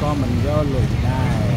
con mình vô lùi đài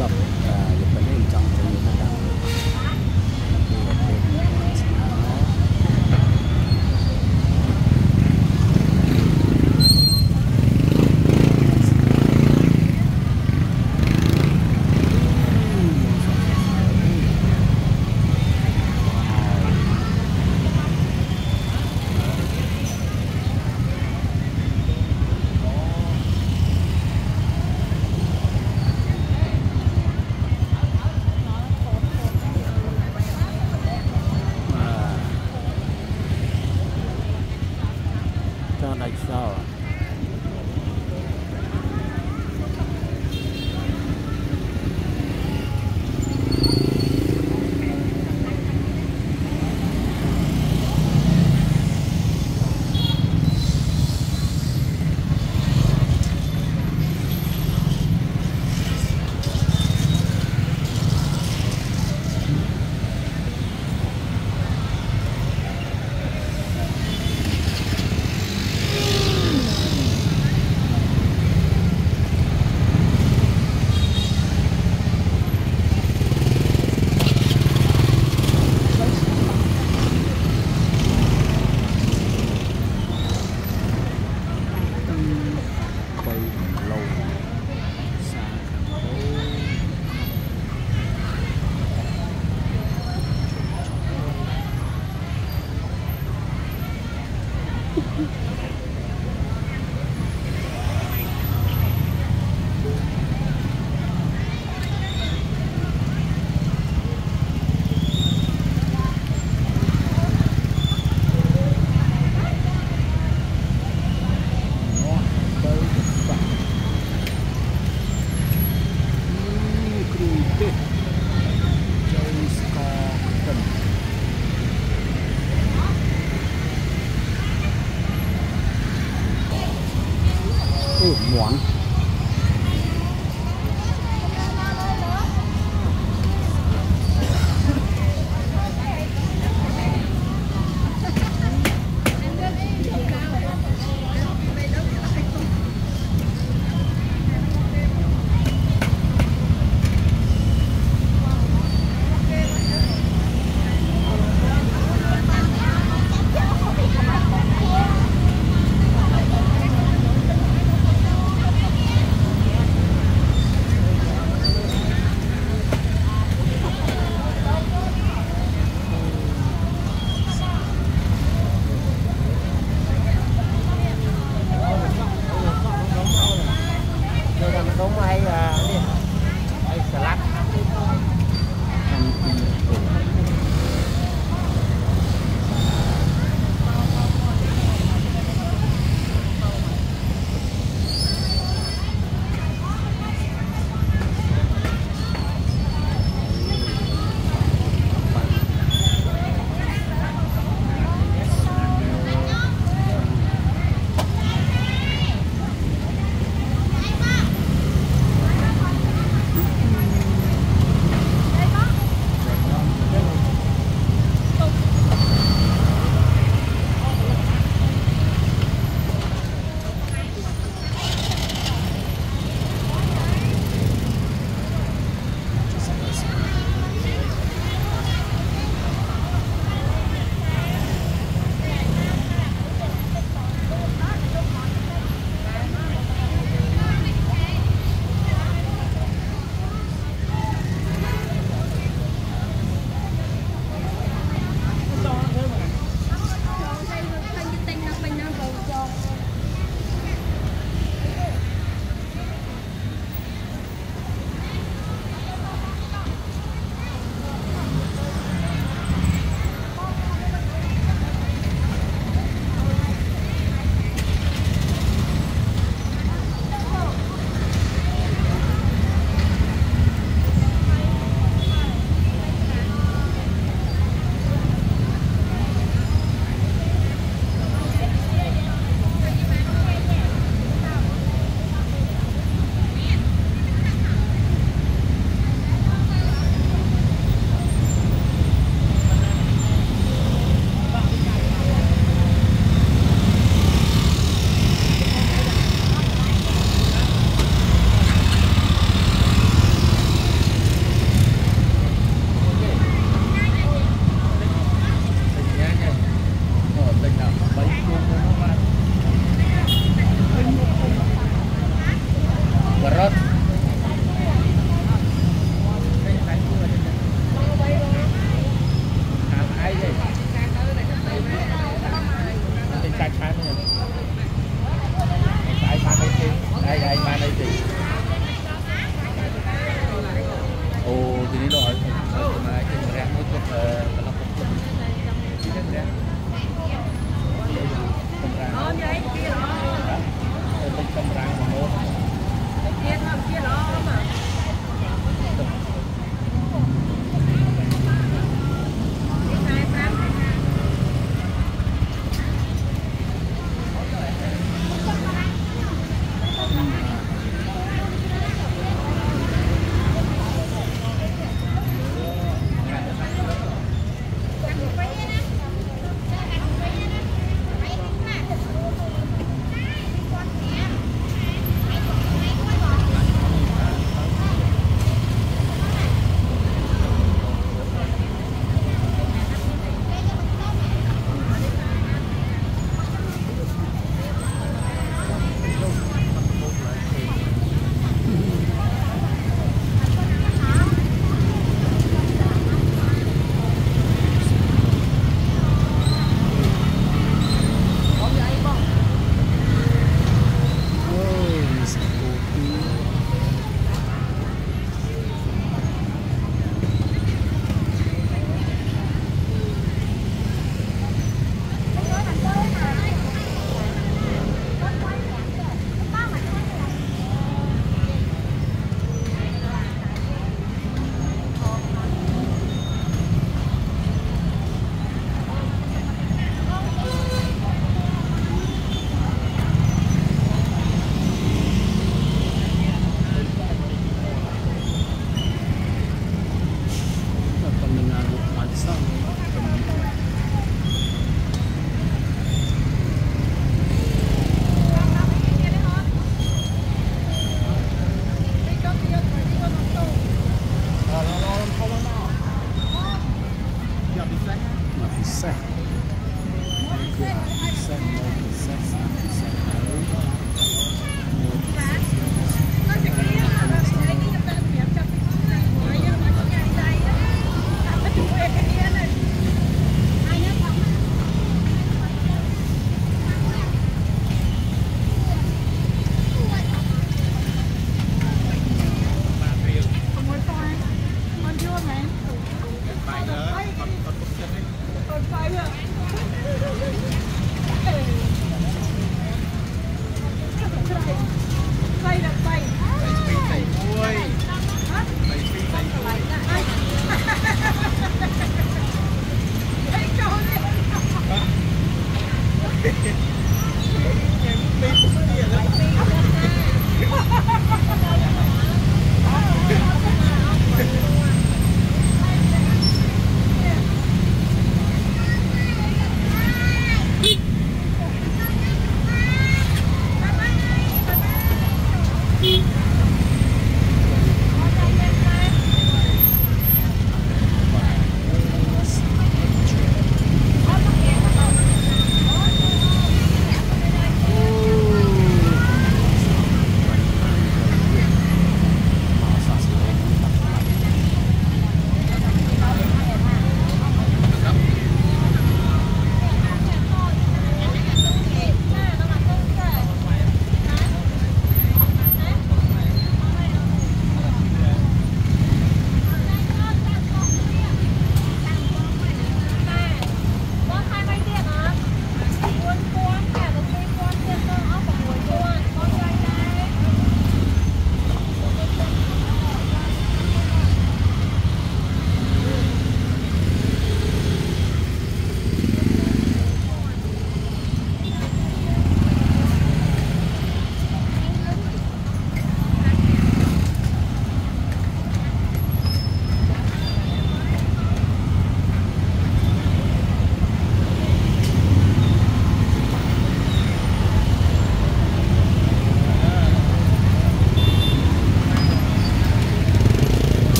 stop.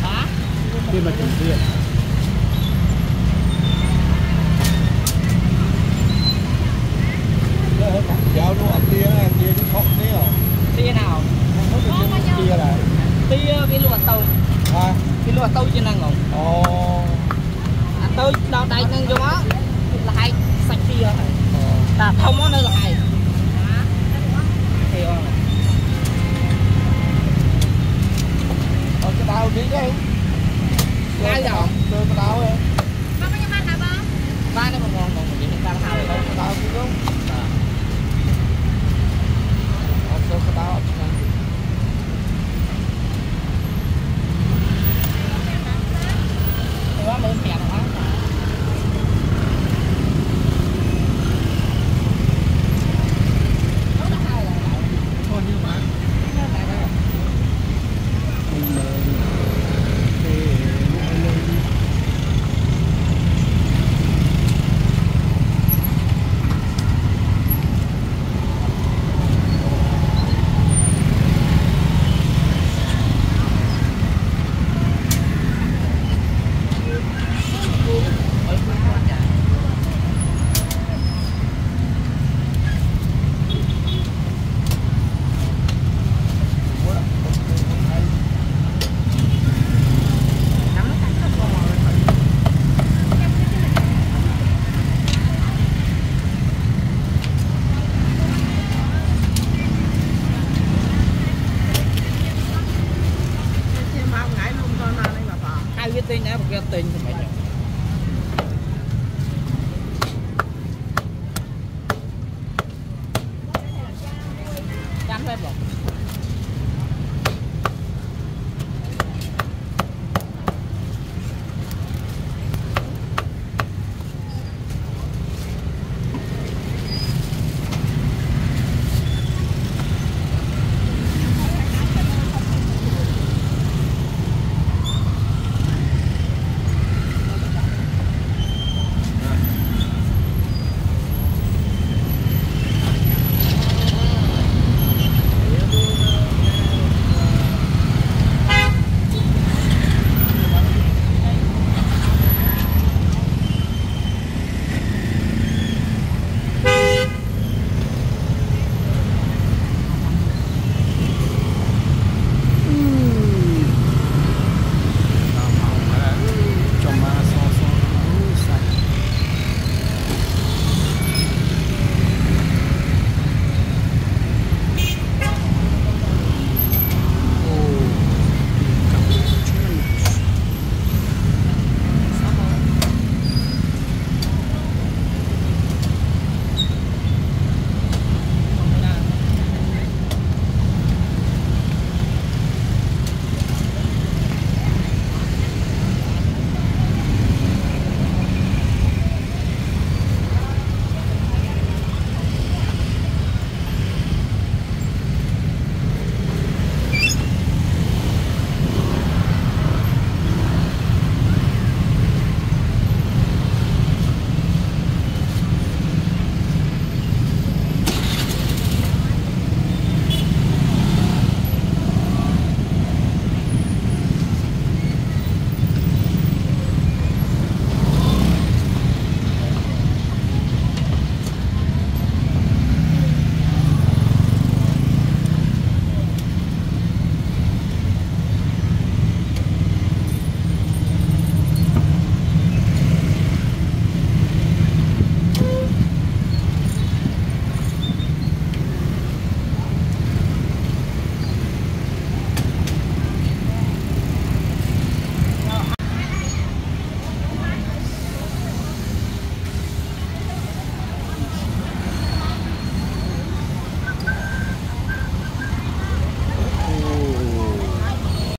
查？对，买东西。